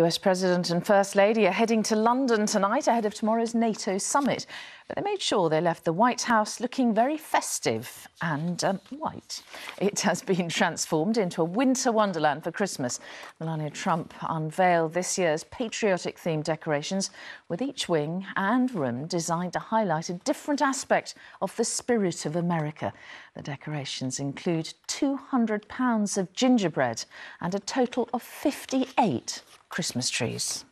US President and First Lady are heading to London tonight ahead of tomorrow's NATO summit. But they made sure they left the White House looking very festive and um, white. It has been transformed into a winter wonderland for Christmas. Melania Trump unveiled this year's patriotic themed decorations, with each wing and room designed to highlight a different aspect of the spirit of America. The decorations include 200 pounds of gingerbread and a total of 58 Christmas trees.